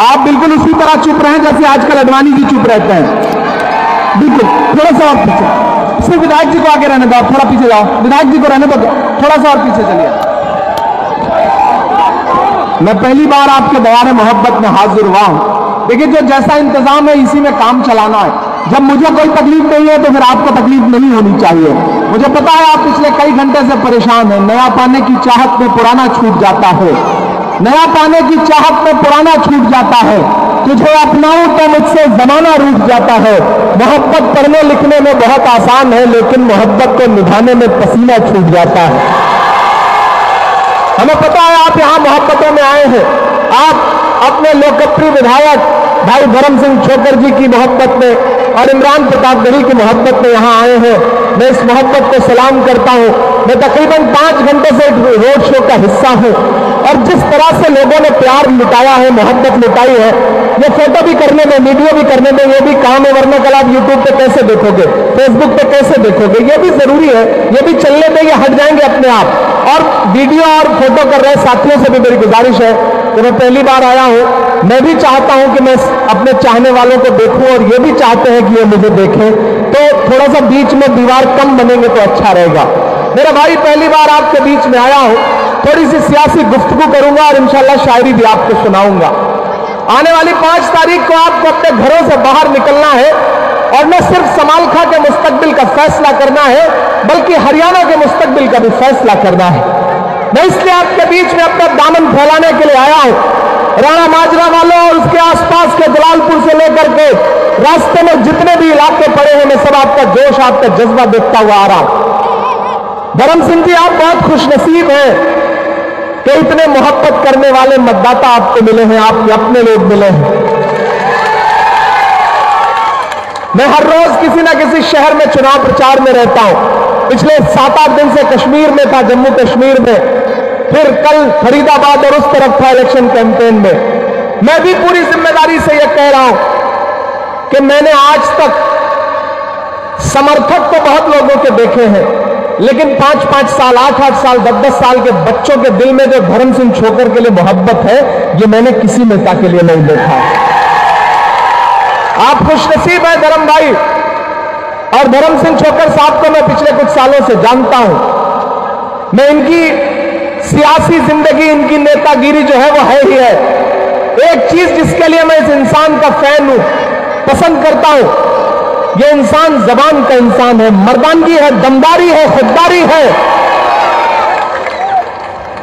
आप बिल्कुल उसी तरह चुप रहे जैसे आजकल अडवाणी जी चुप रहते हैं। बिल्कुल, थोड़ा सा और पीछे। सिर्फ़ विधायक जी को आगे रहने दो थोड़ा पीछे जाओ। विधायक जी को रहने दो, थोड़ा सा और पीछे चलिए। मैं पहली बार आपके दवारे मोहब्बत में हाजिर हुआ हूँ। देखिए, जो जैसा इंतज़ाम है, इसी में काम चलाना है। जब मुझे कोई तकलीफ़ नहीं है तो फिर आपको तकलीफ़ नहीं होनी चाहिए। मुझे पता है आप पिछले कई घंटे से परेशान हैं। नया पाने की चाहत में पुराना छूट जाता है। नया पाने की चाहत में पुराना छूट जाता है। तुझे अपनाऊं तो मुझसे जमाना रूठ जाता है। मोहब्बत पढ़ने लिखने में बहुत आसान है, लेकिन मोहब्बत को निभाने में पसीना छूट जाता है। हमें पता है आप यहाँ मोहब्बतों में आए हैं। आप अपने लोकप्रिय विधायक भाई धर्म सिंह छोकर जी की मोहब्बत में और इमरान प्रताप गढ़ी की मोहब्बत में यहाँ आए हैं। मैं इस मोहब्बत को सलाम करता हूँ। मैं तकरीबन पाँच घंटे से रोड शो का हिस्सा हूँ। और जिस तरह से लोगों ने प्यार लुटाया है, मोहब्बत लुटाई है, ये फ़ोटो भी करने में, वीडियो भी करने में, ये भी काम है वरना कल आप यूट्यूब पे कैसे देखोगे फेसबुक पे कैसे देखोगे, ये भी ज़रूरी है, ये भी चलने में ये हट जाएँगे अपने आप। और वीडियो और फ़ोटो कर रहे साथियों से भी मेरी गुजारिश है कि मैं पहली बार आया हूँ, मैं भी चाहता हूँ कि मैं अपने चाहने वालों को देखूँ और ये भी चाहते हैं कि ये मुझे देखें। तो थोड़ा सा बीच में दीवार कम बनेंगे तो अच्छा रहेगा। मेरा भाई पहली बार आपके बीच में आया हूँ थोड़ी सी सियासी गुफ्तगु करूँगा और इंशाल्लाह शायरी भी आपको सुनाऊँगा। आने वाली पाँच तारीख को आपको अपने घरों से बाहर निकलना है और न सिर्फ़ समालखा के मुस्तबिल का फैसला करना है, बल्कि हरियाणा के मुस्तबिल का भी फैसला करना है। मैं इसलिए आपके बीच में अपना दामन फैलाने के लिए आया हूँ। राणा माजरा वालों और उसके आसपास के जलालपुर से लेकर के रास्ते में जितने भी इलाके पड़े हैं, मैं सब आपका जोश, आपका जज्बा देखता हुआ आ रहा हूँ। धर्म सिंह जी, आप बहुत खुशनसीब हैं। कि इतने मोहब्बत करने वाले मतदाता आपको मिले हैं आपके अपने लोग मिले हैं। मैं हर रोज किसी ना किसी शहर में चुनाव प्रचार में रहता हूँ। पिछले सात आठ दिन से कश्मीर में था जम्मू कश्मीर में। फिर कल फरीदाबाद और उस तरफ़ था इलेक्शन कैंपेन में। मैं भी पूरी ज़िम्मेदारी से यह कह रहा हूँ कि मैंने आज तक समर्थक तो बहुत लोगों के देखे हैं। लेकिन पाँच पाँच साल, आठ आठ साल, दस दस साल के बच्चों के दिल में जो धर्म सिंह छोकर के लिए मोहब्बत है, ये मैंने किसी नेता के लिए नहीं देखा। आप खुशनसीब हैं धर्म भाई। और धर्म सिंह छोकर साहब को मैं पिछले कुछ सालों से जानता हूँ। मैं इनकी सियासी ज़िंदगी, इनकी नेतागिरी जो है, वो है ही है। एक चीज़ जिसके लिए मैं इस इंसान का फ़ैन हूँ, पसंद करता हूँ ये इंसान जबान का इंसान है, मर्दानगी है, दमदारी है, खुददारी है।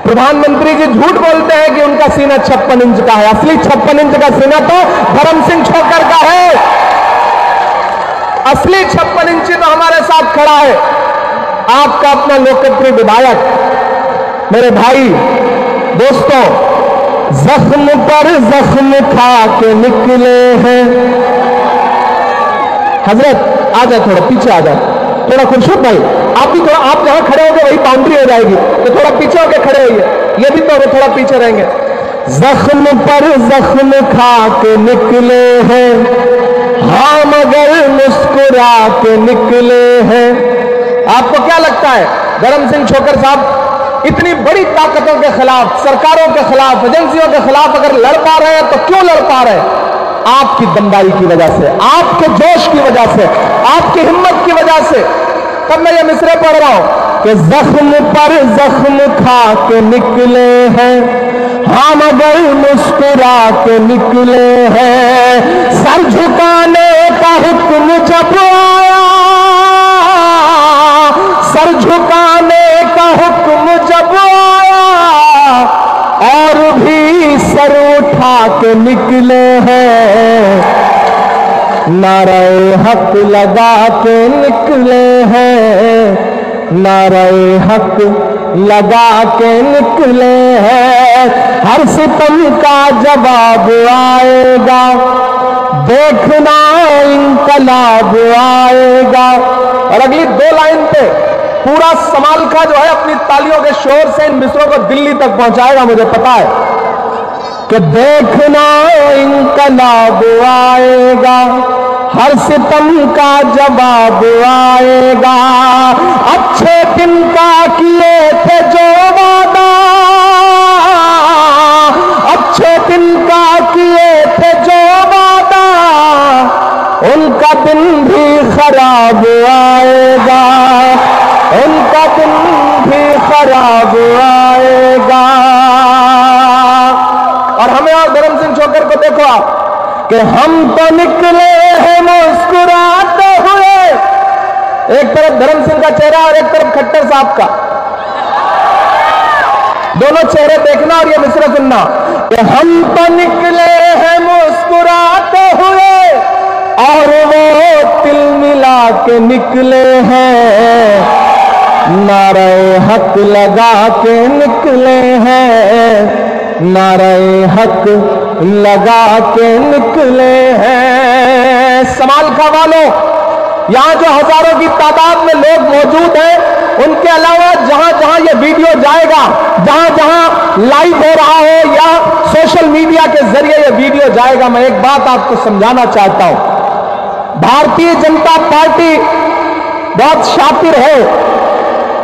प्रधानमंत्री जी झूठ बोलते हैं कि उनका सीना छप्पन इंच का है। असली छप्पन इंच का सीना तो धर्म सिंह छोकर का है। असली छप्पन इंची तो हमारे साथ खड़ा है। आपका अपना लोकप्रिय विधायक, मेरे भाई, दोस्तों, जख्म पर जख्म खा के निकले हैं। हज़रत, आ जाए थोड़ा, पीछे आ जाए थोड़ा खुर्शीद भाई, आप भी थोड़ा, आप जहाँ खड़े होंगे वही बाउंड्री हो जाएगी। तो थोड़ा पीछे होकर खड़े होइए ये भी तो थोड़ा पीछे रहेंगे। जख्म पर जख्म खा के निकले हैं। हाँ मगर मुस्कुरा के निकले हैं। आपको क्या लगता है धर्म सिंह छोकर साहब, इतनी बड़ी ताकतों के खिलाफ, सरकारों के खिलाफ, एजेंसियों के खिलाफ अगर लड़ पा रहे हैं तो क्यों लड़ पा रहे हैं? आपकी दमदारी की वजह से, आपके जोश की वजह से, आपकी हिम्मत की वजह से। तब मैं ये मिसरे पढ़ रहा हूँ कि जख्म पर जख्म खा के निकले हैं, हम मगर मुस्कुरा के निकले हैं। सर झुकाने का हुक्म जब आया, सर झुकाने का हुक्म जब आया और भी सर उठा के निकले हैं। नारे हक लगा के निकले हैं। नारे हक लगा के निकले हैं। हर सितम का जवाब आएगा। देखना इनकलाब आएगा। और अगली दो लाइन पे पूरा समालखा जो है अपनी तालियों के शोर से इन मिसरों को दिल्ली तक पहुंचाएगा, मुझे पता है। कि देखना इनकलाब आएगा, हर सितम का जवाब आएगा। अच्छे दिन का किए थे जो वादा, अच्छे दिन का किए थे जो वादा, उनका दिन भी खराब आएगा, उनका दिन भी खराब आएगा हमें और धर्म सिंह छोकर को देखो आप, कि हम तो निकले हैं मुस्कुराते हुए। एक तरफ़ धर्म सिंह का चेहरा और एक तरफ़ खट्टर साहब का। दोनों चेहरे देखना और ये मिश्र सुनना, कि हम तो निकले हैं मुस्कुराते हुए, और वो तिल मिला के निकले हैं। नारे हक लगा के निकले हैं। नारे हक लगा के निकले हैं। समाल खा वालों, यहाँ जो हज़ारों की तादाद में लोग मौजूद हैं। उनके अलावा जहाँ जहाँ ये वीडियो जाएगा, जहाँ जहाँ लाइव हो रहा हो या सोशल मीडिया के ज़रिए ये वीडियो जाएगा, मैं एक बात आपको समझाना चाहता हूँ। भारतीय जनता पार्टी बहुत शातिर है।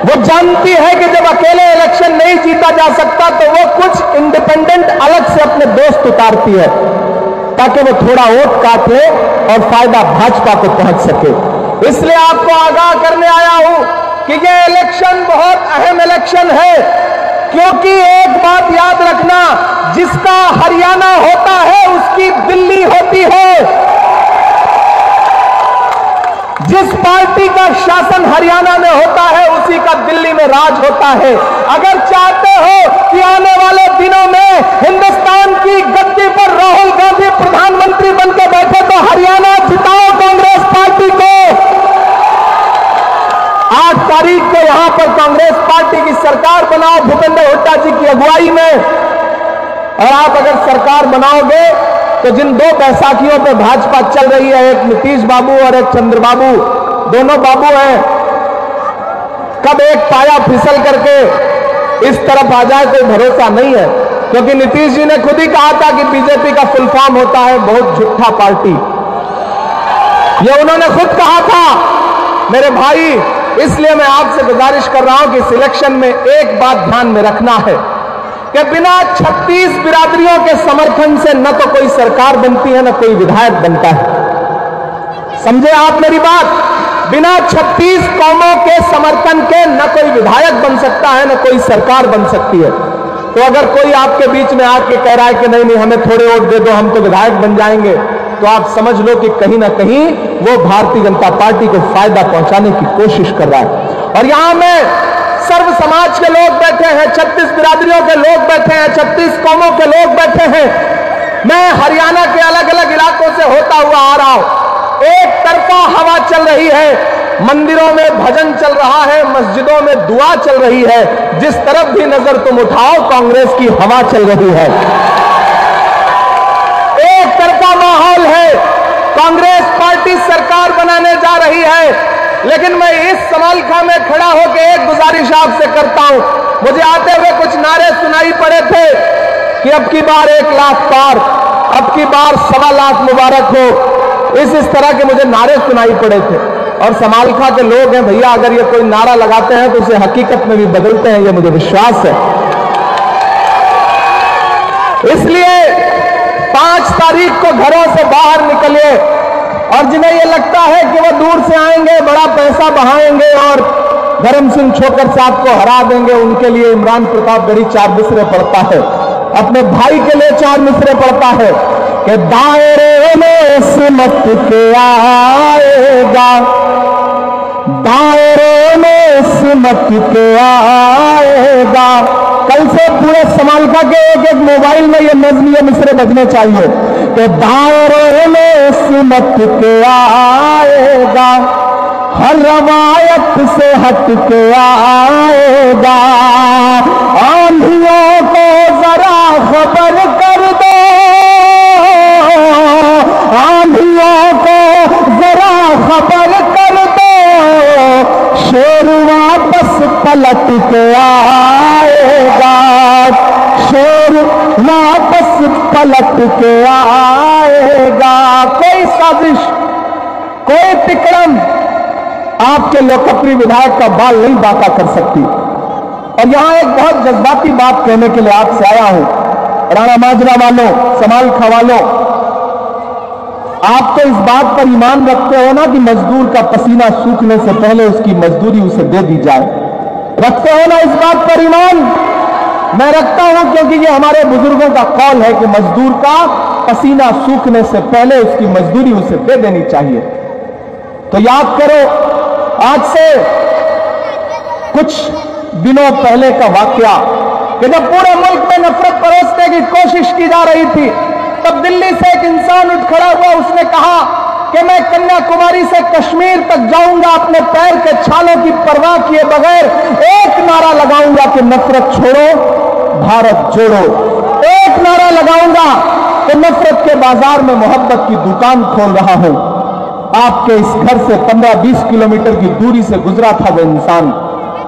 वो जानती है कि जब अकेले इलेक्शन नहीं जीता जा सकता तो वो कुछ इंडिपेंडेंट अलग से अपने दोस्त उतारती है, ताकि वो थोड़ा वोट काट ले और फ़ायदा भाजपा को पहुँच सके। इसलिए आपको आगाह करने आया हूँ कि ये इलेक्शन बहुत अहम इलेक्शन है, क्योंकि एक बात याद रखना, जिसका हरियाणा होता है, उसकी दिल्ली होती है। जिस पार्टी का शासन हरियाणा में होता है, उसी का दिल्ली में राज होता है। अगर चाहते हो कि आने वाले दिनों में हिंदुस्तान की गद्दी पर राहुल गांधी प्रधानमंत्री बनकर बैठे तो हरियाणा जिताओ कांग्रेस पार्टी को। आठ तारीख को यहाँ पर कांग्रेस पार्टी की सरकार बनाओ, भूपेंद्र हुड्डा जी की अगुवाई में। और आप अगर सरकार बनाओगे तो जिन दो बैसाखियों पे भाजपा चल रही है, एक नीतीश बाबू और एक चंद्र बाबू। दोनों बाबू हैं। कब एक पाया फिसल करके इस तरफ़ आ जाए, कोई भरोसा नहीं है। क्योंकि नीतीश जी ने खुद ही कहा था कि बीजेपी का फुल फॉर्म होता है बहुत झूठा पार्टी। ये उन्होंने खुद कहा था। मेरे भाई, इसलिए मैं आपसे गुजारिश कर रहा हूँ कि सिलेक्शन में एक बात ध्यान में रखना है। कि बिना 36 बिरादरियों के समर्थन से न तो कोई सरकार बनती है, न कोई विधायक बनता है। समझे आप मेरी बात? बिना 36 कौमों के समर्थन के न कोई विधायक बन सकता है, न कोई सरकार बन सकती है। तो अगर कोई आपके बीच में आके कह रहा है कि नहीं नहीं, हमें थोड़े वोट दे दो, हम तो विधायक बन जाएँगे तो आप समझ लो कि कहीं ना कहीं वो भारतीय जनता पार्टी को फ़ायदा पहुँचाने की कोशिश कर रहा है। और यहाँ में सर्व समाज के लोग बैठे हैं, छत्तीस बिरादरियों के लोग बैठे हैं, छत्तीस कौमों के लोग बैठे हैं। मैं हरियाणा के अलग अलग इलाकों से होता हुआ आ रहा हूँ। एक तरफा हवा चल रही है, मंदिरों में भजन चल रहा है, मस्जिदों में दुआ चल रही है। जिस तरफ़ भी नज़र तुम उठाओ, कांग्रेस की हवा चल रही है। एक तरफा माहौल है, कांग्रेस पार्टी सरकार बनाने जा रही है। लेकिन मैं इस समालखा में खड़ा होकर एक गुजारिश आपसे करता हूँ। मुझे आते हुए कुछ नारे सुनाई पड़े थे कि अब की बार एक लाख पार, अब की बार सवा लाख मुबारक हो। इस इस तरह के मुझे नारे सुनाई पड़े थे। और समालखा के लोग हैं, भैया, अगर ये कोई नारा लगाते हैं तो उसे हकीकत में भी बदलते हैं, ये मुझे विश्वास है। इसलिए पाँच तारीख को घरों से बाहर निकलिए। और जिन्हें ये लगता है कि वो दूर से आएँगे, बड़ा पैसा बहाएँगे और धर्म सिंह छोकर साहब को हरा देंगे, उनके लिए इमरान प्रताप गढ़ी चार मिसरे पड़ता है। अपने भाई के लिए चार मिसरे पड़ता है कि दायरे में सिमट के आएगा। दायरे में सिमट के आएगा। कल से पूरे समालका के एक एक मोबाइल में ये नज्म ये मिसरे बजने चाहिए कि दायरे में सिमट के आएगा, हर रवायत से हट के आएगा। आंधियों को जरा खबर कर दो, आंधियों को जरा खबर कर दो। शेर वापस पलट के आएगा शेर वापस पलट के आएगा। कोई साजिश, कोई तिक्रम आपके लोकप्रिय विधायक का बाल नहीं बाका कर सकती। और यहाँ एक बहुत जज्बाती बात कहने के लिए आपसे आया हूँ। राणा माजरा वालों समाल खा वालों आप तो इस बात पर ईमान रखते हो ना कि मजदूर का पसीना सूखने से पहले उसकी मजदूरी उसे दे दी जाए। रखते हो ना इस बात पर ईमान? मैं रखता हूँ क्योंकि ये हमारे बुज़ुर्गों का कौल है कि मजदूर का पसीना सूखने से पहले उसकी मजदूरी उसे दे देनी चाहिए। तो याद करो, आज से कुछ दिनों पहले का वाक्य कि जब पूरे मुल्क में नफरत परोसने की कोशिश की जा रही थी, तब दिल्ली से एक इंसान उठ खड़ा हुआ, उसने कहा कि मैं कन्याकुमारी से कश्मीर तक जाऊँगा, अपने पैर के छालों की परवाह किए बगैर एक नारा लगाऊँगा कि नफरत छोड़ो। भारत जोड़ो एक नारा लगाऊँगा कि नफरत के बाज़ार में मोहब्बत की दुकान खोल रहा हूँ। आपके इस घर से 15-20 किलोमीटर की दूरी से गुजरा था वो इंसान,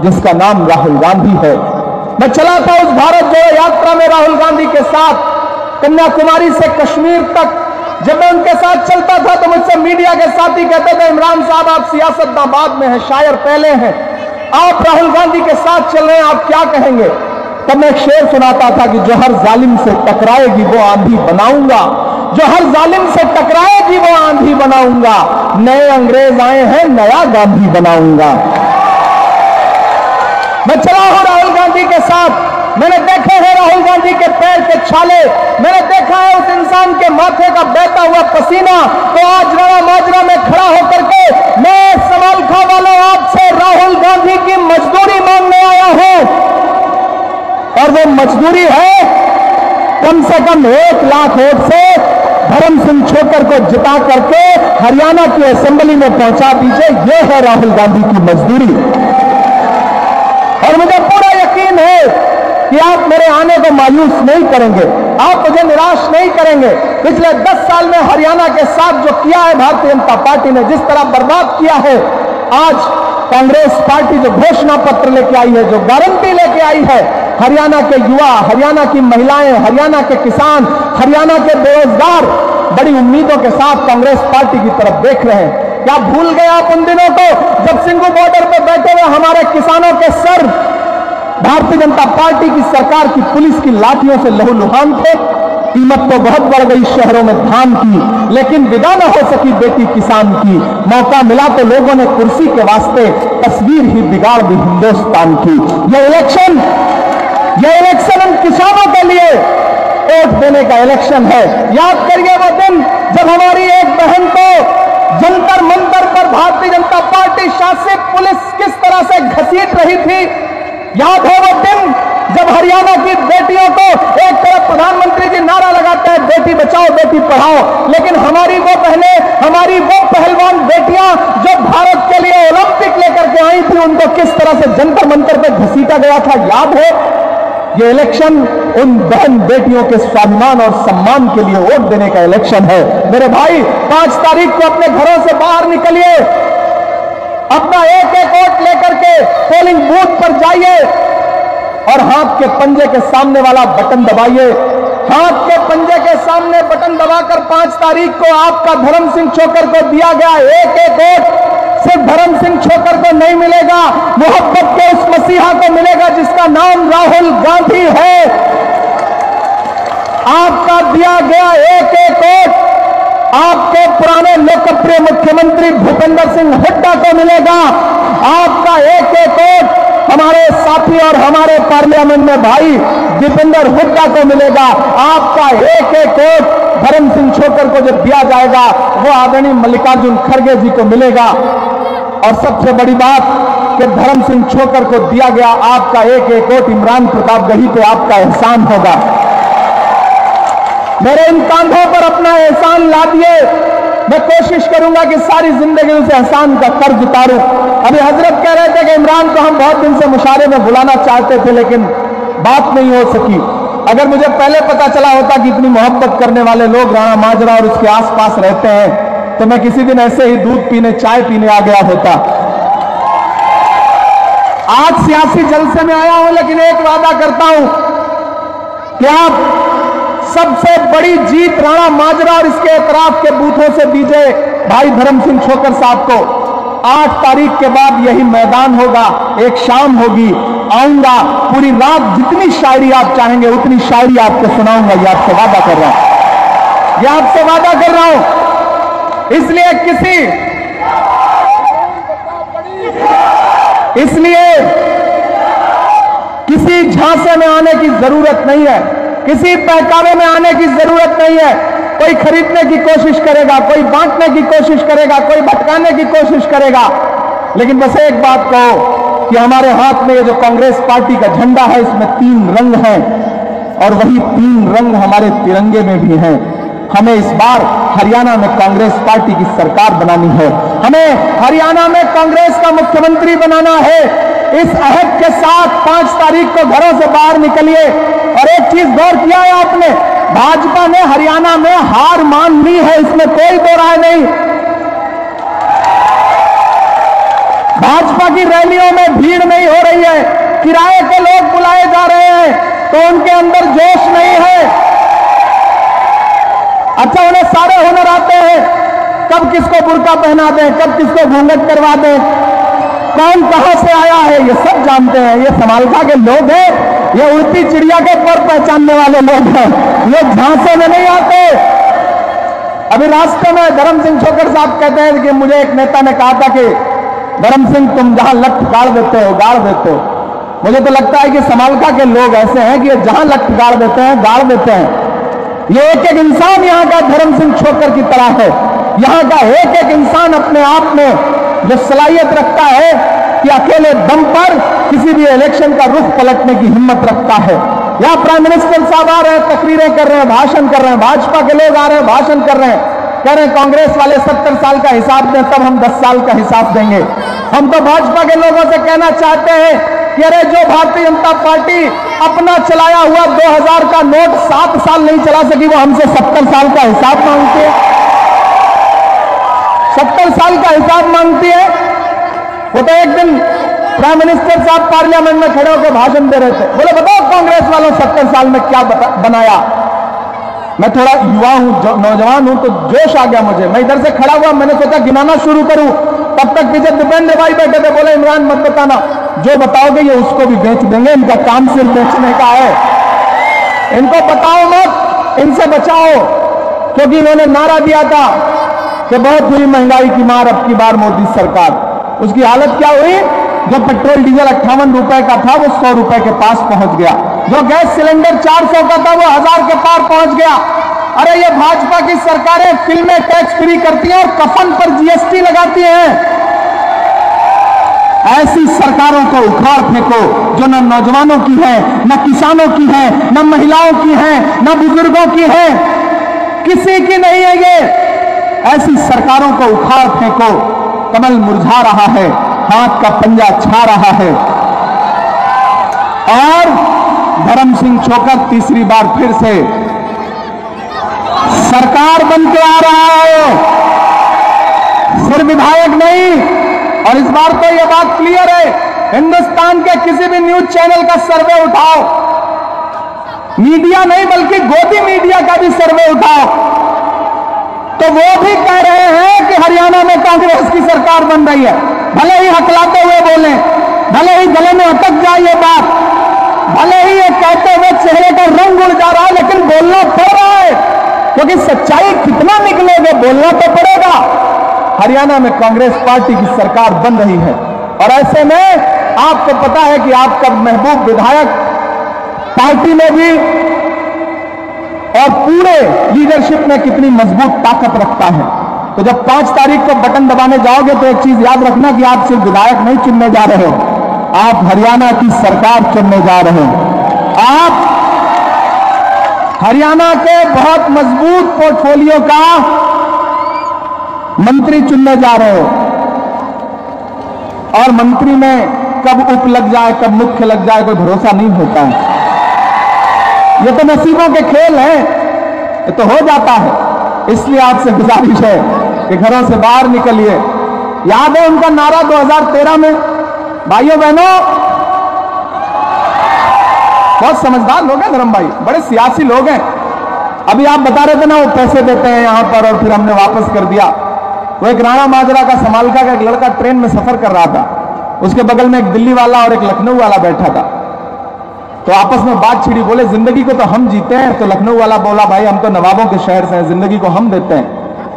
जिसका नाम राहुल गांधी है। मैं चला था उस भारत जोड़ो यात्रा में राहुल गांधी के साथ। कन्याकुमारी से कश्मीर तक। जब मैं उनके साथ चलता था तो मुझसे मीडिया के साथी कहते थे, इमरान साहब, आप सियासत में हैं, शायर पहले हैं। आप राहुल गांधी के साथ चल रहे हैं, आप क्या कहेंगे? तब मैं शेर सुनाता था कि जो हर जालिम से टकराएगी, वो आंधी बनाऊँगा। जो हर जालिम से टकराएगी, वो आंधी बनाऊँगा। नए अंग्रेज़ आए हैं, नया गांधी बनाऊँगा। मैं चला हूँ राहुल गांधी के साथ। मैंने देखे हैं राहुल गांधी के पैर के छाले। मैंने देखा है उस इंसान के माथे का बहता हुआ पसीना। तो आज रवा माजरा में खड़ा होकर के मैं सवाल खा वालों आपसे राहुल गांधी की मजदूरी मांगने आया हूँ। और वो मजदूरी है। कम से कम एक लाख वोट से धर्म सिंह छोकर को जिता करके हरियाणा की असेंबली में पहुँचा दीजिए। ये है राहुल गांधी की मजदूरी। और मुझे पूरा यकीन है कि आप मेरे आने को मायूस नहीं करेंगे। आप मुझे निराश नहीं करेंगे। पिछले दस साल में हरियाणा के साथ जो किया है भारतीय जनता पार्टी ने, जिस तरह बर्बाद किया है, आज कांग्रेस पार्टी जो घोषणा पत्र लेके आई है, जो गारंटी लेके आई है हरियाणा के युवा, हरियाणा की महिलाएँ, हरियाणा के किसान, हरियाणा के बेरोजगार, बड़ी उम्मीदों के साथ कांग्रेस पार्टी की तरफ़ देख रहे हैं। क्या भूल गए आप उन दिनों को जब सिंगू बॉर्डर पर बैठे हुए हमारे किसानों के सर भारतीय जनता पार्टी की सरकार की पुलिस की लाठियों से लहूलुहान थे? कीमत तो बहुत बढ़ गई शहरों में धान की, लेकिन विदा न हो सकी बेटी किसान की। मौका मिला तो लोगों ने कुर्सी के वास्ते तस्वीर ही बिगाड़ दी हिंदुस्तान की। यह इलेक्शन यह इलेक्शन उन किसानों के लिए वोट देने का इलेक्शन है। याद करिए वो दिन जब हमारी एक बहन को जंतर मंतर पर भारतीय जनता पार्टी शासित पुलिस किस तरह से घसीट रही थी, याद है वो दिन जब हरियाणा की बेटियों को एक तरफ़ प्रधानमंत्री जी नारा लगाते हैं, बेटी बचाओ, बेटी पढ़ाओ, लेकिन हमारी वो बहनें, हमारी वो पहलवान बेटियाँ जो भारत के लिए ओलंपिक लेकर के आई थी, उनको किस तरह से जंतर मंतर पर घसीटा गया था, याद है? ये इलेक्शन उन बहन बेटियों के स्वाभिमान और सम्मान के लिए वोट देने का इलेक्शन है। मेरे भाई, पाँच तारीख को अपने घरों से बाहर निकलिए। अपना एक एक वोट लेकर के पोलिंग बूथ पर जाइए और हाथ के पंजे के सामने वाला बटन दबाइए। हाथ के पंजे के सामने बटन दबाकर पाँच तारीख को आपका धर्म सिंह छोकर को दिया गया एक एक वोट। सिर्फ़ धर्म सिंह छोकर को नहीं मिलेगा, मोहब्बत के उस मसीहा को मिलेगा जिसका नाम राहुल गांधी है। आपका दिया गया एक एक वोट। आपके पुराने लोकप्रिय मुख्यमंत्री भूपेंद्र सिंह हुड्डा को मिलेगा। आपका एक एक वोट हमारे साथी और हमारे पार्लियामेंट में भाई दीपेंद्र हुड्डा को मिलेगा। आपका एक एक वोट धर्म सिंह छोकर को जो दिया जाएगा, वो आदरणीय मल्लिकार्जुन खड़गे जी को मिलेगा। और सबसे बड़ी बात कि धर्म सिंह छोकर को दिया गया आपका एक एक वोट इमरान प्रताप गढ़ी पे आपका एहसान होगा। मेरे इन कांधों पर अपना एहसान ला दिए मैं कोशिश करूँगा कि सारी ज़िंदगी उस एहसान का कर्ज उतारूं। अभी हज़रत कह रहे थे कि इमरान को हम बहुत दिन से मुशारे में बुलाना चाहते थे, लेकिन बात नहीं हो सकी। अगर मुझे पहले पता चला होता कि इतनी मोहब्बत करने वाले लोग राणा माजरा और उसके आसपास रहते हैं तो मैं किसी दिन ऐसे ही दूध पीने, चाय पीने आ गया होता। आज सियासी जलसे में आया हूँ, लेकिन एक वादा करता हूँ कि आप सबसे बड़ी जीत राणा माजरा और इसके एतराफ के बूथों से दीजिए भाई धर्म सिंह छोकर साहब को। आठ तारीख के बाद यही मैदान होगा, एक शाम होगी। आऊँगा, पूरी रात जितनी शायरी आप चाहेंगे, उतनी शायरी आपको सुनाऊँगा, ये आपसे वादा कर रहा हूँ। ये आपसे वादा कर रहा हूँ। इसलिए किसी इसलिए किसी झांसे में आने की ज़रूरत नहीं है। किसी बहकावे में आने की ज़रूरत नहीं है। कोई खरीदने की कोशिश करेगा, कोई बांटने की कोशिश करेगा, कोई भटकाने की कोशिश करेगा। लेकिन बस एक बात कहो कि हमारे हाथ में ये जो कांग्रेस पार्टी का झंडा है, इसमें तीन रंग हैं और वही तीन रंग हमारे तिरंगे में भी हैं। हमें इस बार हरियाणा में कांग्रेस पार्टी की सरकार बनानी है। हमें हरियाणा में कांग्रेस का मुख्यमंत्री बनाना है। इस अहद के साथ पाँच तारीख को घरों से बाहर निकलिए। और एक चीज़ गौर किया है आपने, भाजपा ने हरियाणा में हार मान ली है, इसमें कोई दो राय नहीं। भाजपा की रैलियों में भीड़ नहीं हो रही है, किराए के लोग बुलाए जा रहे हैं तो उनके अंदर जोश नहीं है। अच्छा उन्हें सारे हुनर आते हैं, कब किसको बुरका पहना दें, कब किसको घूंघट करवा दें कौन कहाँ से आया है, ये सब जानते हैं। ये समालका के लोग हैं, ये उड़ती चिड़िया के पर पहचानने वाले लोग हैं। ये झांसे में नहीं आते। अभी रास्ते में धर्म सिंह छोकर साहब कहते हैं कि मुझे एक नेता ने कहा था कि, धर्म सिंह, तुम जहाँ लठ गाड़ देते हो, गाड़ देते हो। मुझे तो लगता है कि समालका के लोग ऐसे हैं कि जहाँ लठ गाड़ देते हैं, गाड़ देते हैं। ये एक एक इंसान यहाँ का धर्म सिंह छोकर की तरह है। यहाँ का एक एक इंसान अपने आप में जो सलाहियत रखता है कि अकेले दम पर किसी भी इलेक्शन का रुख पलटने की हिम्मत रखता है। यहाँ प्राइम मिनिस्टर साहब आ रहे हैं, तकरीरें कर रहे हैं, भाषण कर रहे हैं, भाजपा के लोग आ रहे हैं, भाषण कर रहे हैं। कह रहे हैं, कांग्रेस वाले सत्तर साल का हिसाब दें, तब हम दस साल का हिसाब देंगे। हम तो भाजपा के लोगों से कहना चाहते हैं कि अरे जो भारतीय जनता पार्टी अपना चलाया हुआ 2000 का नोट सात साल नहीं चला सकी, वो हमसे सत्तर साल का हिसाब मांगती है। सत्तर साल का हिसाब मांगती है। वो तो एक दिन प्राइम मिनिस्टर साहब पार्लियामेंट में खड़े होकर भाषण दे रहे थे। बोले, बताओ कांग्रेस वालों सत्तर साल में क्या बनाया? मैं थोड़ा युवा हूँ नौजवान हूँ तो जोश आ गया मुझे। मैं इधर से खड़ा हुआ, मैंने सोचा गिनाना शुरू करूँ। तब तक पीछे दीपेंद्र भाई बैठे थे। बोले, इमरान, मत बताना। जो बताओगे, ये उसको भी बेच देंगे। इनका काम सिर्फ़ बेचने का है। इनको बताओ मत। इनसे बचाओ। क्योंकि इन्होंने नारा दिया था। कि बहुत हुई महँगाई की मार अब की बार मोदी सरकार। उसकी हालत क्या हुई? जो पेट्रोल डीजल अट्ठावन रुपए का था, वो सौ रुपए के पास पहुँच गया। जो गैस सिलेंडर चार सौ का था, वो हज़ार के पार पहुँच गया। अरे, ये भाजपा की सरकारें फ़िल्में टैक्स फ्री करती हैं और कफन पर जीएसटी लगाती हैं। ऐसी सरकारों को उखाड़ फेंको, जो न नौजवानों की है, न किसानों की है, न महिलाओं की है, न बुज़ुर्गों की है। किसी की नहीं है ये। ऐसी सरकारों को उखाड़ फेंको। कमल मुरझा रहा है, हाथ का पंजा छा रहा है। और धर्म सिंह छोकर तीसरी बार फिर से। सरकार बन के आ रहा है। सिर्फ़ विधायक नहीं। और इस बार तो यह बात क्लियर है, हिंदुस्तान के किसी भी न्यूज़ चैनल का सर्वे उठाओ। मीडिया नहीं, बल्कि गोदी मीडिया का भी सर्वे उठाओ। तो वो भी कह रहे हैं कि हरियाणा में कांग्रेस की सरकार बन रही है। भले ही हकलाते हुए बोले, भले ही गले में अटक जाए ये बात, भले ही ये कहते हुए चेहरे का रंग उड़ जा रहा है, लेकिन बोलना पड़ रहा है। क्योंकि सच्चाई कितना निकलेगा, बोलना तो पड़ेगा। हरियाणा में कांग्रेस पार्टी की सरकार बन रही है। और ऐसे में आपको पता है कि आपका महबूब विधायक पार्टी में भी और पूरे लीडरशिप में कितनी मज़बूत ताकत रखता है। तो जब पाँच तारीख को बटन दबाने जाओगे तो एक चीज़ याद रखना कि आप सिर्फ़ विधायक नहीं चुनने जा रहे हो, आप हरियाणा की सरकार चुनने जा रहे हो। आप हरियाणा के बहुत मज़बूत पोर्टफोलियो का मंत्री चुनने जा रहे हो। और मंत्री में कब उप लग जाए, कब मुख्य लग जाए, कोई भरोसा नहीं होता है। ये तो नसीबों के खेल हैं। ये तो हो जाता है। इसलिए आपसे गुजारिश है कि घरों से बाहर निकलिए। याद है उनका नारा 2013 में? भाइयों बहनों? बहुत समझदार लोग हैं धर्म भाई। बड़े सियासी लोग हैं। अभी आप बता रहे थे ना, वो पैसे देते हैं यहाँ पर और फिर हमने वापस कर दिया। वो एक राणा माजरा का, समालका का एक लड़का ट्रेन में सफ़र कर रहा था। उसके बगल में एक दिल्ली वाला और एक लखनऊ वाला बैठा था। तो आपस में बात छिड़ी, बोले, ज़िंदगी को तो हम जीते हैं। तो लखनऊ वाला बोला, भाई, हम तो नवाबों के शहर से हैं, ज़िंदगी को हम देते हैं।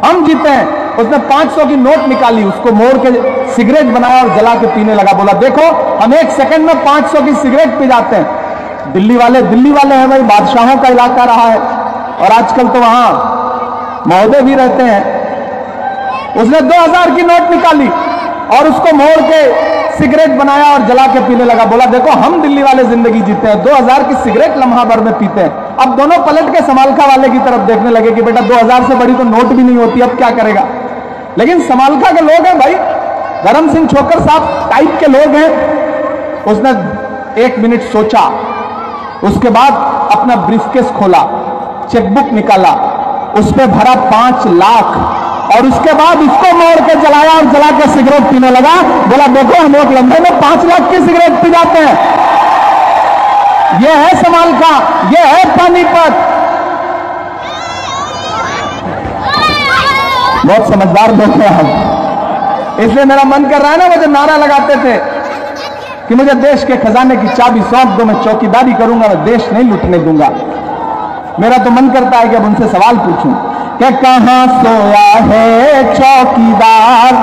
हम जीते हैं। उसने 500 की नोट निकाली, उसको मोड़ के सिगरेट बनाया और जला के पीने लगा, बोला, देखो, हम एक सेकंड में 500 की सिगरेट पी जाते हैं। दिल्ली वाले दिल्ली वाले हैं भाई, बादशाहों का इलाका रहा है। और आजकल तो वहाँ महोदय भी रहते हैं। उसने 2000 की नोट निकाली और उसको मोड़ के सिगरेट बनाया और जला के पीने लगा। बोला, देखो, हम दिल्ली वाले ज़िंदगी जीते हैं। 2000 की सिगरेट लम्हा भर में पीते हैं। अब दोनों पलट के समालखा वाले की तरफ़ देखने लगे कि बेटा 2000 से बड़ी तो नोट भी नहीं होती, अब क्या करेगा? लेकिन समालखा के लोग हैं भाई। धर्म सिंह छोकर साहब टाइप के लोग हैं। उसने एक मिनट सोचा। उसके बाद अपना ब्रीफकेस खोला। चेकबुक निकाला। उस पर भरा पाँच लाख। और उसके बाद उसको मोड़ के जलाया और जला के सिगरेट पीने लगा। बोला, देखो, हम लोग लंबे में पाँच लाख की सिगरेट पी जाते हैं। यह है समाल का यह है पानीपत बहुत समझदार लोग हैं हम। इसलिए मेरा मन कर रहा है ना वो जो नारा लगाते थे कि मुझे देश के खजाने की चाबी सौंप दो, मैं चौकीदारी करूँगा, मैं देश नहीं लुटने दूँगा। मेरा तो मन करता है कि अब उनसे सवाल पूछूँ। कि कहाँ सोया है चौकीदार?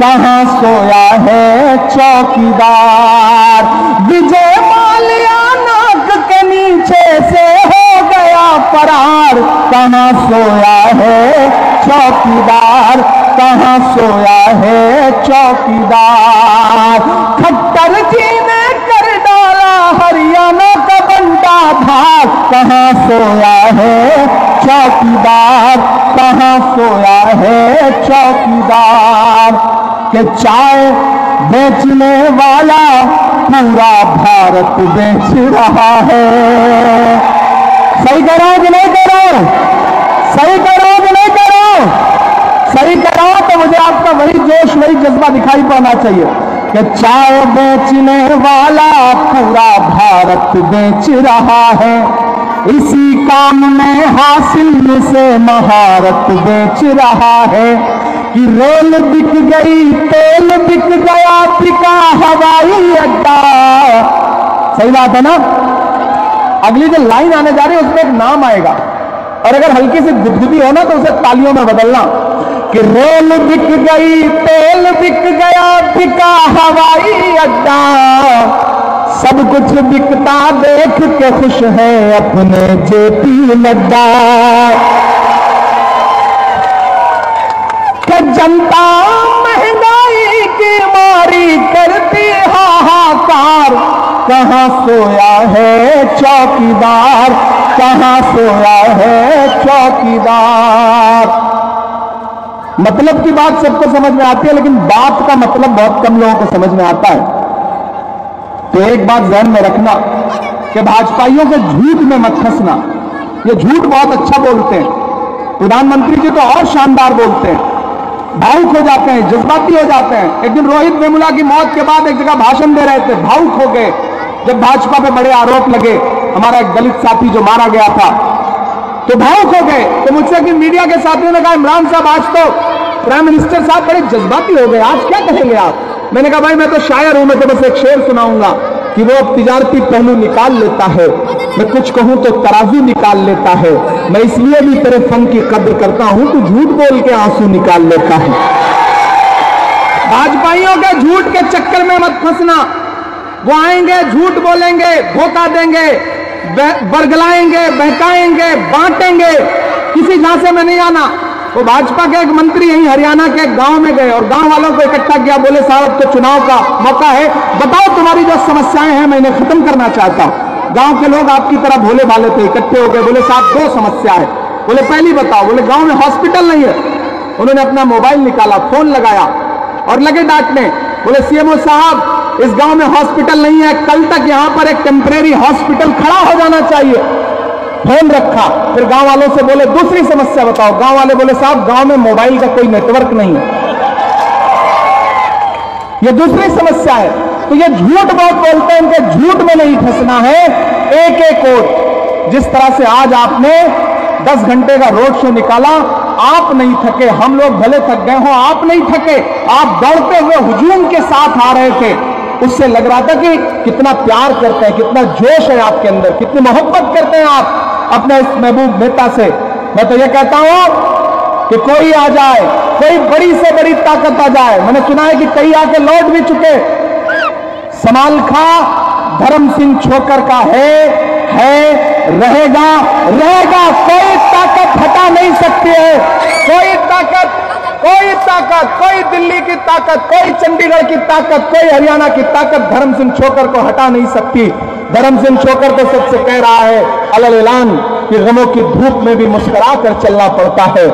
कहाँ सोया है चौकीदार? विजय माल्या नाक के नीचे से हो गया फरार। कहाँ सोया है चौकीदार? कहाँ सोया है चौकीदार खट्टर जी ने कर डाला हरियाणा का बंटा भाग कहाँ सोया है चौकीदार? कहाँ सोया है चौकीदार? के चाय बेचने वाला पूरा भारत बेच रहा है। सही करो कि नहीं करो? सही करो कि नहीं करो? सही करो तो मुझे आपका वही जोश, वही जज्बा दिखाई पड़ना चाहिए। कि चाय बेचने वाला पूरा भारत बेच रहा है। इसी काम में हासिल से महारत बेच रहा है कि रेल बिक गई, तेल बिक गया, बिका हवाई अड्डा। सही बात है ना? अगली जो लाइन आने जा रही है, उसमें एक नाम आएगा। और अगर हल्की सी गुदगुदी हो ना तो उसे तालियों में बदलना। कि रेल बिक गई, तेल बिक गया, बिका हवाई अड्डा। सब कुछ बिकता देख के खुश है अपने जेपी नड्डा। कि जनता महँगाई की मारी करती हाहाकार। कहाँ सोया है चौकीदार? कहाँ सोया है चौकीदार? मतलब की बात सबको समझ में आती है, लेकिन बात का मतलब बहुत कम लोगों को समझ में आता है। तो एक बात ध्यान में रखना कि भाजपाइयों के झूठ में मत फंसना। ये झूठ बहुत अच्छा बोलते हैं। प्रधानमंत्री जी तो और शानदार बोलते हैं। भावुक हो जाते हैं, जज्बाती हो जाते हैं। एक दिन रोहित वेमुला की मौत के बाद एक जगह भाषण दे रहे थे, भावुक हो गए। जब भाजपा पे बड़े आरोप लगे, हमारा एक दलित साथी जो मारा गया था तो भावुक हो गए। तो मुझसे कि मीडिया के साथियों ने कहा, इमरान साहब, आज तो प्राइम मिनिस्टर साहब बड़े जज्बाती हो गए। आज क्या कहेंगे आप? मैंने कहा, भाई, मैं तो शायर हूँ, मैं तो बस एक शेर सुनाऊँगा कि वो अब तिजारती पहलू निकाल लेता है। मैं कुछ कहूँ तो तराजू निकाल लेता है। मैं इसलिए भी तेरे फन की कद्र करता हूँ, तू झूठ बोल के आँसू निकाल लेता है। भाजपाइयों के झूठ के चक्कर में मत फंसना। वो आएँगे, झूठ बोलेंगे धोखा देंगे। बरगलाएँगे, बहकाएँगे, बांटेंगे। किसी झांसे में नहीं आना। वो भाजपा के एक मंत्री यहीं हरियाणा के गाँव में गए और गाँव वालों को इकट्ठा किया, बोले, साहब तो चुनाव का मौका है। बताओ तुम्हारी जो समस्याएँ हैं, मैं इन्हें खत्म करना चाहता हूँ। गाँव के लोग आपकी तरह भोले भाले थे, इकट्ठे हो गए। बोले, साहब, दो समस्या है। बोले, पहली बताओ। बोले, गाँव में हॉस्पिटल नहीं है। उन्होंने अपना मोबाइल निकाला, फ़ोन लगाया और लगे डांटने। बोले, सीएमओ साहब इस गाँव में हॉस्पिटल नहीं है। कल तक यहाँ पर एक टेम्परेरी हॉस्पिटल खड़ा हो जाना चाहिए। फ़ोन रखा। फिर गाँव वालों से बोले, दूसरी समस्या बताओ। गाँव वाले बोले, साहब, गाँव में मोबाइल का कोई नेटवर्क नहीं है। ये दूसरी समस्या है। तो ये झूठ बहुत बोलते हैं, इनके झूठ में नहीं फंसना है। एक एक वोट जिस तरह से आज आपने 10 घंटे का रोड शो निकाला, आप नहीं थके। हम लोग भले थक गए हो, आप नहीं थके। आप दौड़ते हुए हुजूम के साथ आ रहे थे। उससे लग रहा था कि कितना प्यार करते हैं, कितना जोश है आपके अंदर, कितनी मोहब्बत करते हैं आप अपने इस महबूब नेता से। मैं तो ये कहता हूँ कि कोई आ जाए, कोई बड़ी से बड़ी ताकत आ जाए। मैंने सुना है कि कई आके लौट भी चुके। समाल खा, धर्म सिंह छोकर का है है, रहेगा रहेगा। कोई ताकत हटा नहीं सकती है, कोई ताकत ताकत, कोई दिल्ली की ताकत, कोई चंडीगढ़ की ताकत, कोई हरियाणा की ताकत धर्म सिंह छोकर को हटा नहीं सकती। धर्म सिंह छोकर तो सबसे कह रहा है, अलल ऐलान, कि गमों की धूप में भी मुस्कुरा कर चलना पड़ता है।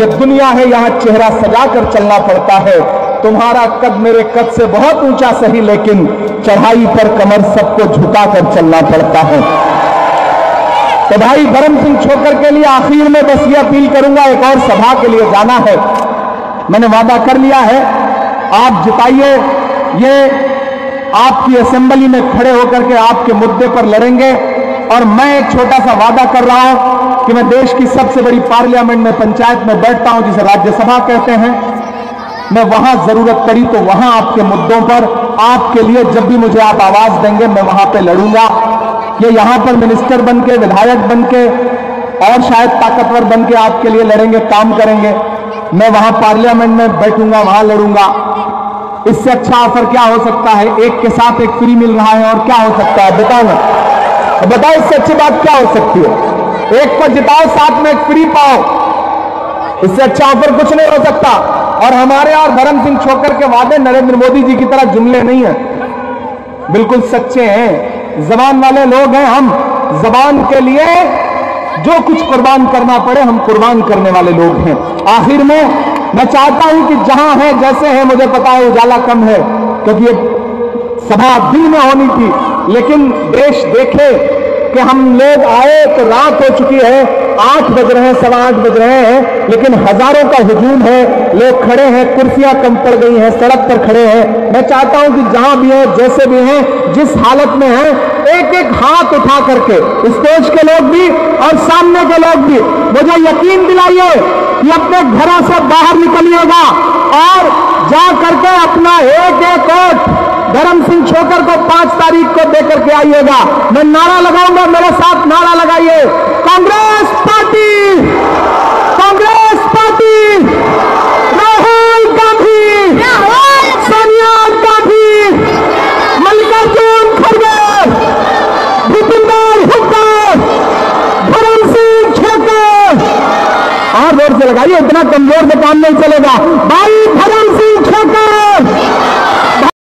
यह दुनिया है, यहाँ चेहरा सजा कर चलना पड़ता है। तुम्हारा कद मेरे कद से बहुत ऊँचा सही, लेकिन चढ़ाई पर कमर सबको झुका कर चलना पड़ता है। तो भाई धर्म सिंह छोकर के लिए आखिर में बस ये अपील करूँगा, एक और सभा के लिए जाना है। मैंने वादा कर लिया है, आप जिताइए, ये आपकी असेंबली में खड़े होकर के आपके मुद्दे पर लड़ेंगे। और मैं एक छोटा सा वादा कर रहा हूँ कि मैं देश की सबसे बड़ी पार्लियामेंट में, पंचायत में बैठता हूँ, जिसे राज्यसभा कहते हैं। मैं वहाँ ज़रूरत पड़ी तो वहाँ आपके मुद्दों पर, आपके लिए जब भी मुझे आप आवाज़ देंगे, मैं वहाँ पे लड़ूँगा। ये यहाँ पर मिनिस्टर बन के विधायक बन के और शायद ताकतवर बन के आपके लिए लड़ेंगे, काम करेंगे। मैं वहाँ पार्लियामेंट में बैठूँगा, वहाँ लड़ूँगा। इससे अच्छा ऑफ़र क्या हो सकता है? एक के साथ एक फ्री मिल रहा है और क्या हो सकता है? बताओ ना। बताओ, इससे अच्छी बात क्या हो सकती है? एक को जिताओ, साथ में एक फ्री पाओ। इससे अच्छा ऑफ़र कुछ नहीं हो सकता। और हमारे और धर्म सिंह छोकर के वादे नरेंद्र मोदी जी की तरह जुमले नहीं है। बिल्कुल सच्चे हैं। जबान वाले लोग हैं हम। जबान के लिए जो कुछ कुर्बान करना पड़े, हम कुर्बान करने वाले लोग हैं। आखिर में मैं चाहता हूँ कि जहाँ है, जैसे है, मुझे पता है उजाला कम है, क्योंकि ये सभा दिन में होनी थी, लेकिन देश देखे कि हम लोग आए तो रात हो चुकी है, आठ बज रहे हैं, सवा आठ बज रहे हैं, लेकिन हज़ारों का हुजूम है, लोग खड़े हैं, कुर्सियाँ कम पड़ गई हैं, सड़क पर खड़े हैं। मैं चाहता हूँ कि जहाँ भी है, जैसे भी हैं, जिस हालत में हैं एक एक हाथ उठा करके स्टेज के लोग भी और सामने के लोग भी, मुझे यकीन दिलाइए कि अपने घरों से बाहर निकलिएगा और जा करके अपना एक एक वोट धर्म सिंह छोकर को पाँच तारीख को देकर के आइएगा। मैं नारा लगाऊँगा, मेरे साथ नारा लगाइए। कांग्रेस पार्टी! कांग्रेस पार्टी! राहुल गांधी! सोनिया गांधी! मल्लिकार्जुन खड़गे! भूपिंदर हुड्डा! धर्म सिंह छोकर! और ज़ोर से लगाइए, इतना कमज़ोर से काम नहीं चलेगा। भाई धर्म सिंह छोकर!